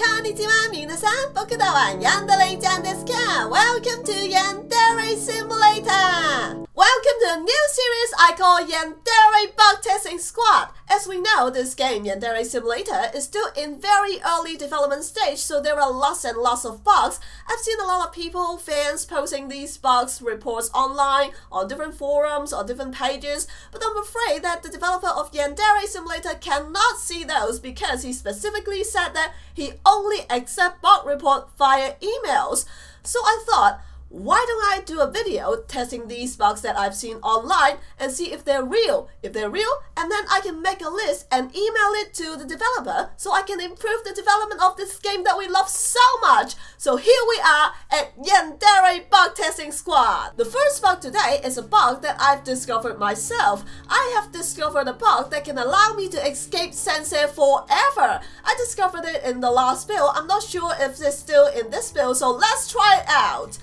Konnichiwa, minasan. Boku da wa Yandere-chan desu ka? Welcome to Yandere Simulator. Welcome to a new series I call Yandere Bug Testing Squad. As we know, this game, Yandere Simulator, is still in very early development stage, so there are lots and lots of bugs. I've seen a lot of people, fans, posting these bugs reports online, on different forums, on different pages, but I'm afraid that the developer of Yandere Simulator cannot see those because he specifically said that he only accept bug report via emails. So I thought, why don't I do a video testing these bugs that I've seen online and see if they're real? If they're real, and then I can make a list and email it to the developer so I can improve the development of this game that we love so much. So here we are at Yandere Bug Testing Squad. The first bug today is a bug that I've discovered myself. I have discovered a bug that can allow me to escape Sensei forever. I discovered it in the last build. I'm not sure if it's still in this build, so let's try it out.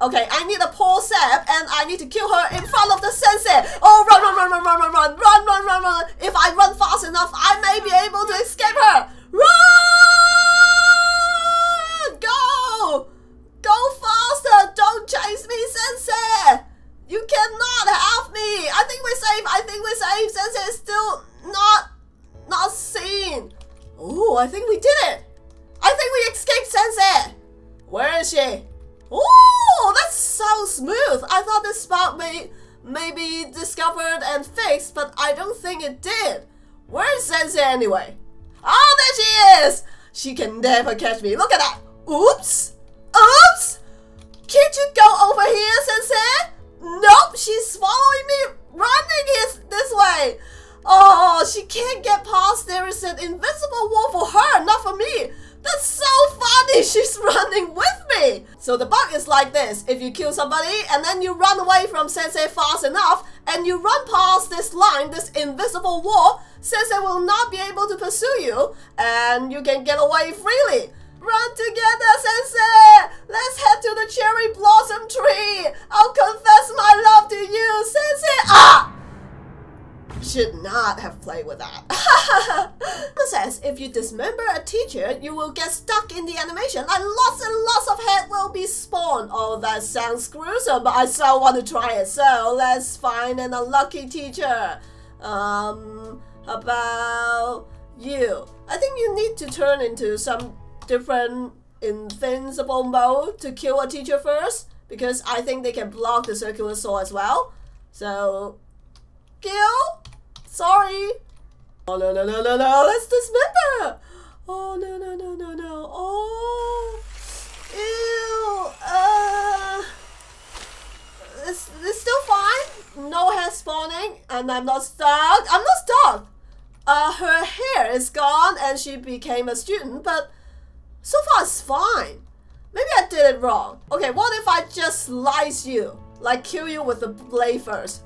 Okay, I need a poor Sap and I need to kill her in front of the sensei. Oh, run, run, run, run, run, run, run, run, run, run, run. If I run fast enough, I may be able to escape her. Run! Go! Go faster! Don't chase me, sensei! You cannot have me! I think we're safe! I think we're safe! Sensei is still not, not seen. Oh, I think we did it! I think we escaped Sensei! Where is she? Smooth. I thought this spot may, may be discovered and fixed, but I don't think it did. Where's Sensei anyway? Oh, there she is! She can never catch me. Look at that. Oops. Oops. Can't you go over here, Sensei? Nope, she's following me, running is this way. Oh, she can't get past. There is an invisible wall for her, not for me. That's so funny! She's running with me! So the bug is like this. If you kill somebody and then you run away from Sensei fast enough and you run past this line, this invisible wall, Sensei will not be able to pursue you and you can get away freely. Run together, Sensei! Let's head to the cherry blossom tree! I'll confess my love to you, Sensei! Ah! Should not have played with that. says if you dismember a teacher, you will get stuck in the animation and lots and lots of head will be spawned. Oh, that sounds gruesome, but I so want to try it. So let's find an unlucky teacher. Um, about you? I think you need to turn into some different invincible mode to kill a teacher first because I think they can block the circular saw as well. So, kill? Sorry. Oh no no no no no! Let's dismember. Oh no no no no no! Oh, ew. Uh, it's, it's still fine. No hair spawning, and I'm not stuck. I'm not stuck. Uh, her hair is gone, and she became a student. But so far it's fine. Maybe I did it wrong. Okay, what if I just slice you? Like kill you with the blade first.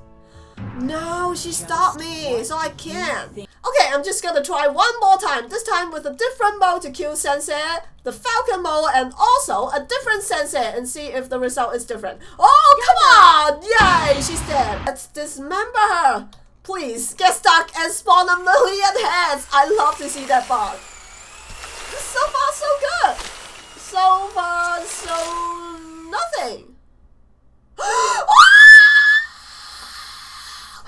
No, she stopped me, so I can't. Okay, I'm just gonna try one more time, this time with a different mode to kill Sensei, the Falcon mode, and also a different Sensei, and see if the result is different. Oh, come on! Yay, she's dead. Let's dismember her. Please, get stuck and spawn a million heads. I love to see that bug. So far, so good. So far, so nothing. Oh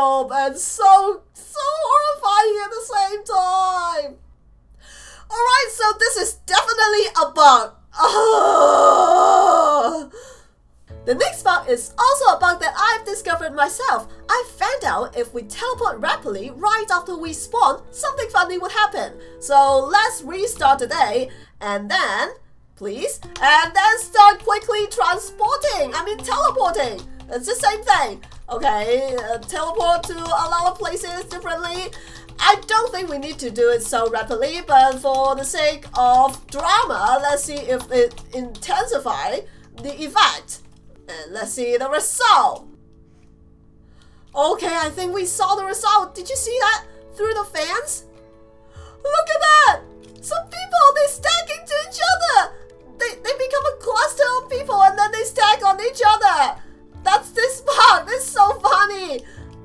dope and so so horrifying at the same time. Alright, so this is definitely a bug. Oh. The next bug is also a bug that I've discovered myself. I found out if we teleport rapidly right after we spawn, something funny would happen. So let's restart the day and then, please, and then start quickly transporting, I mean teleporting. It's the same thing. Okay, uh, teleport to a lot of places differently. I don't think we need to do it so rapidly, but for the sake of drama, let's see if it intensify the effect. And let's see the result. Okay, I think we saw the result. Did you see that through the fans? Look at that! Some people, they stack into each other! They, they become a cluster of people and then they stack on each other! That's this part! It's so funny!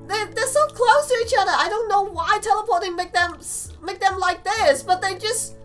They, they're so close to each other. I don't know why teleporting make them make them like this, but they just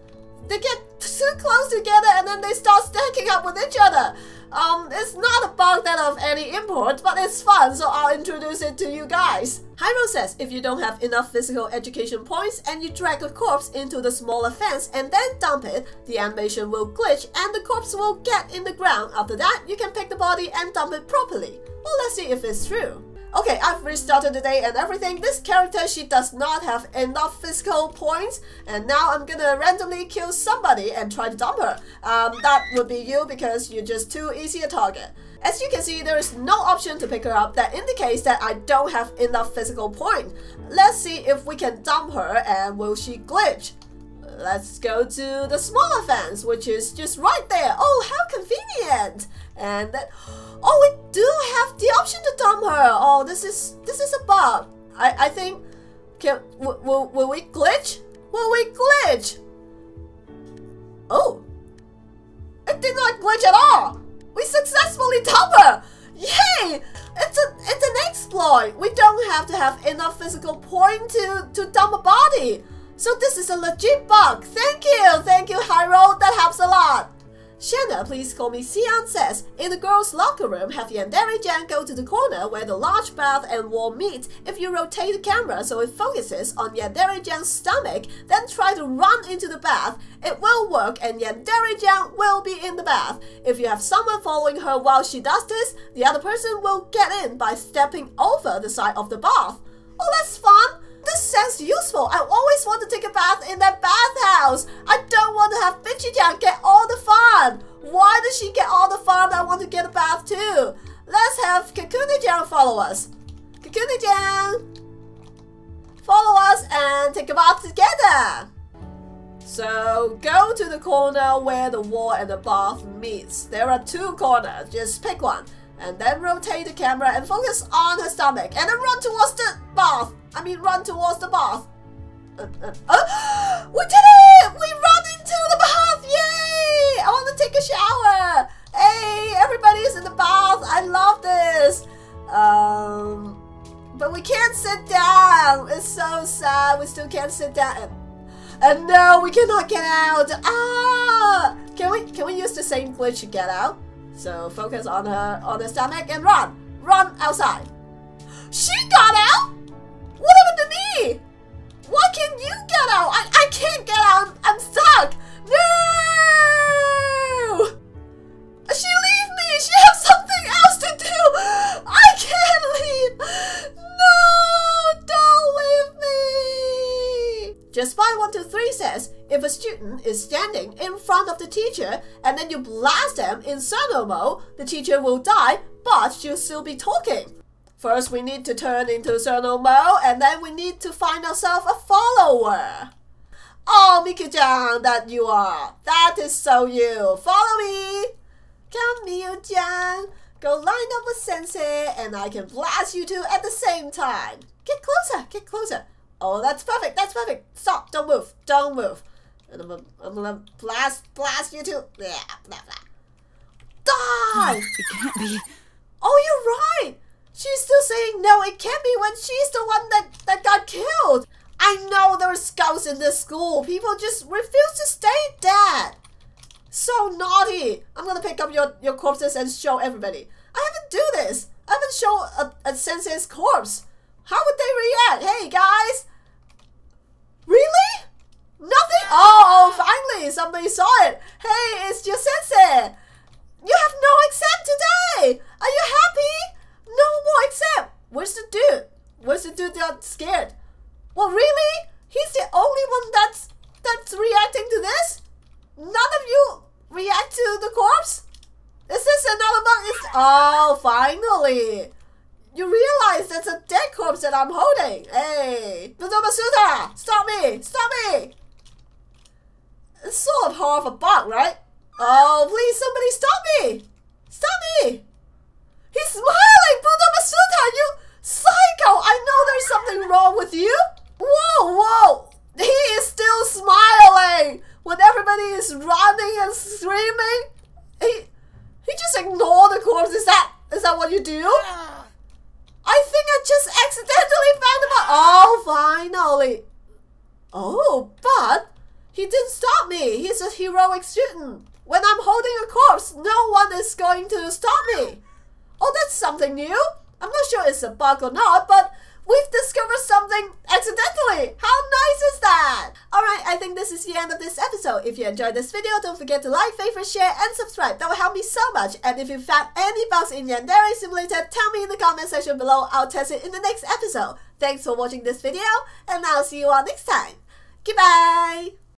they get too close together and then they start stacking up with each other. Um, it's not a bug that of any import, but it's fun, so I'll introduce it to you guys. Hyro says if you don't have enough physical education points and you drag a corpse into the smaller fence and then dump it, the animation will glitch and the corpse will get in the ground. After that, you can pick the body and dump it properly. Well, let's see if it's true. Okay, I've restarted the day and everything. This character, she does not have enough physical points. And now I'm gonna randomly kill somebody and try to dump her. Um, that would be you because you're just too easy a target. As you can see, there is no option to pick her up that indicates that I don't have enough physical point. Let's see if we can dump her and will she glitch. Let's go to the smaller fence, which is just right there. Oh, how convenient! And then, oh, we do have the option to dump her. Oh, this is this is a bug. I I think can will will we glitch? Will we glitch? Oh, it did not glitch at all. Successfully her. Yay! It's a it's an exploit. We don't have to have enough physical point to to dump a body. So this is a legit bug. Thank you, thank you, Hyro. That helps a lot. Shanna, please call me Xian says, in the girls' locker room, have Yandere-chan go to the corner where the large bath and wall meet. If you rotate the camera so it focuses on Yandere-chan's stomach, then try to run into the bath. It will work and Yandere-chan will be in the bath. If you have someone following her while she does this, the other person will get in by stepping over the side of the bath. Oh, that's fun! This sounds useful. I always want to take a bath in that bathhouse. I don't want to have Bichi-chan get all. Why does she get all the fun? I want to get a bath too. Let's have Kakuni-chan follow us. Kakuni-chan, follow us and take a bath together. So go to the corner where the wall and the bath meets. There are two corners. Just pick one. And then rotate the camera and focus on her stomach. And then run towards the bath. I mean, run towards the bath. Uh, uh, uh, we did it! To take a shower. Hey, everybody is in the bath. I love this. Um, but we can't sit down. It's so sad. We still can't sit down. And no, we cannot get out. Ah! Can we can we use the same glitch to get out? So focus on her on her stomach and run. Run outside. She got out? What happened to me? Why can't you get out? I, I can't get out. I'm stuck. No! If a student is standing in front of the teacher and then you blast them in Inferno mode, the teacher will die, but she'll still be talking. First, we need to turn into Inferno mode, and then we need to find ourselves a follower. Oh, Miku-chan, that you are. That is so you. Follow me. Come, Miu-chan. Go line up with Sensei, and I can blast you two at the same time. Get closer, get closer. Oh, that's perfect, that's perfect. Stop, don't move, don't move. I'm gonna, I'm gonna blast, blast you two. Yeah, blah, blah. Die! It can't be. Oh, you're right. She's still saying no, it can't be when she's the one that, that got killed. I know there are scouts in this school. People just refuse to stay dead. So naughty. I'm gonna pick up your, your corpses and show everybody. I haven't do this. I haven't shown a, a sensei's corpse. How would they react? Hey guys. Really? Nothing. Oh, oh, finally somebody saw it. Hey, it's your sensei. You have no exam today. Are you happy? No more exam. Where's the dude? Where's the dude that's scared? Well, really? He's the only one that's that's reacting to this. None of you react to the corpse. Is this another bug? Is oh, finally. You realize that's a dead corpse that I'm holding. Hey, Budo Masuta, stop me, stop me. It's sort of hard of a bug, right? Oh, please, somebody stop me! Stop me! He's smiling! Budo Masuta, you psycho! I know there's something wrong with you! Whoa, whoa! He is still smiling! When everybody is running and screaming, he, he just ignored the corpse. Is that, is that what you do? I think I just accidentally found him. Oh, finally. Oh, but he didn't stop He's a heroic student. When I'm holding a corpse, no one is going to stop me. Oh, that's something new. I'm not sure it's a bug or not, but we've discovered something accidentally. How nice is that? Alright, I think this is the end of this episode. If you enjoyed this video, don't forget to like, favorite, share, and subscribe. That will help me so much. And if you found any bugs in Yandere Simulator, tell me in the comment section below. I'll test it in the next episode. Thanks for watching this video, and I'll see you all next time. Goodbye!